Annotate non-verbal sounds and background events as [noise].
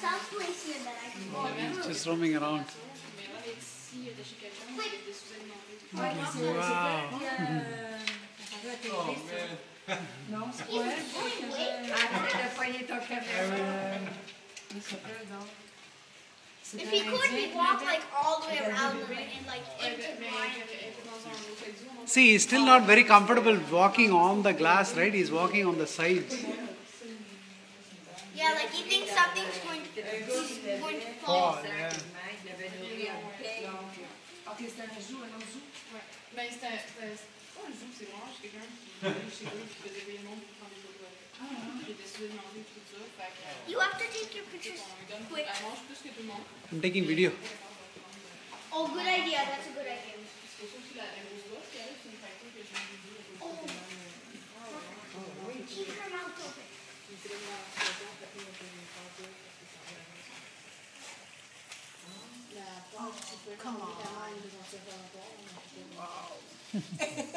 someplace here that I can go. He's just roaming around. Mais là, avec ici, de chez quelqu'un, Oui. il y a des sous-aliments. Ouais, moi, c'est- c'est Wow. pas qui, ça doit être écrit, ça. Non, c'est pas elle. c'est que je- Arrête de poigner ton caméra. Il s'appelle donc. C'est If he could, he'd walk like all the way around them and like into the mais line. elle était dans un hôtel du monde. See, he's still not very comfortable walking on the glass, right? He's walking on the sides. Yeah, like he thinks something's going to, going to fall. Oh, yeah. Il avait nourri un bouteille. Ok, c'est un zoo, un autre zoo. Ouais. Ben, c'était c'était- c'est pas un zoo, c'est vraiment quelqu'un qui venait chez eux, qui faisait payer le pour prendre des photos avec. Qui sous-alimenté tout ça. Fait que, euh, You have to take your pictures on lui donne, quick. elle mange plus que tout le monde. I'm taking video. Oh, good idea. That's a good idea. C'est pour ça que la, la grosse bosse, elle, c'est une facture que j'ai vue. Oh, keep her mouth open. Come on. [laughs]